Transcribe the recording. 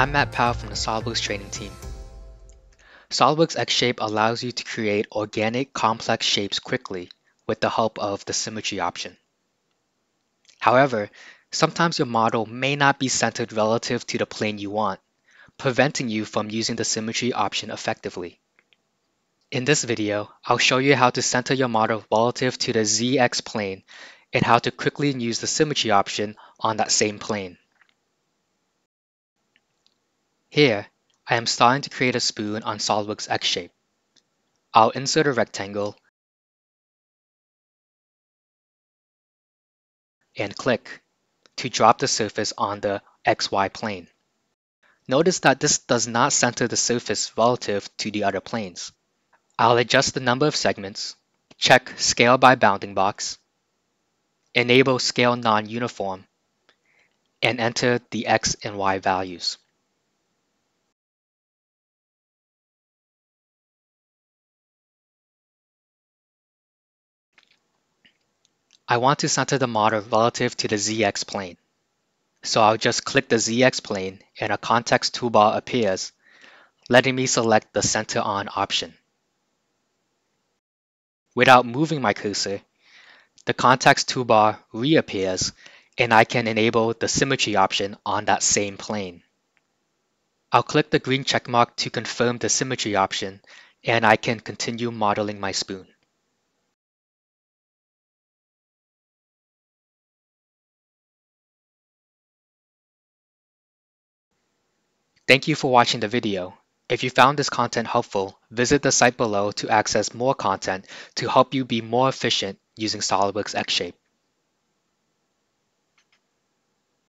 I'm Matt Powell from the SOLIDWORKS training team. SOLIDWORKS xShape allows you to create organic complex shapes quickly with the help of the symmetry option. However, sometimes your model may not be centered relative to the plane you want, preventing you from using the symmetry option effectively. In this video, I'll show you how to center your model relative to the ZX plane and how to quickly use the symmetry option on that same plane. Here, I am starting to create a spoon on SOLIDWORKS xShape. I'll insert a rectangle and click to drop the surface on the XY plane. Notice that this does not center the surface relative to the other planes. I'll adjust the number of segments, check Scale by Bounding Box, enable Scale Non-Uniform, and enter the X and Y values. I want to center the model relative to the ZX plane. So I'll just click the ZX plane and a context toolbar appears, letting me select the Center On option. Without moving my cursor, the context toolbar reappears and I can enable the symmetry option on that same plane. I'll click the green checkmark to confirm the symmetry option and I can continue modeling my spoon. Thank you for watching the video. If you found this content helpful, visit the site below to access more content to help you be more efficient using SOLIDWORKS xShape.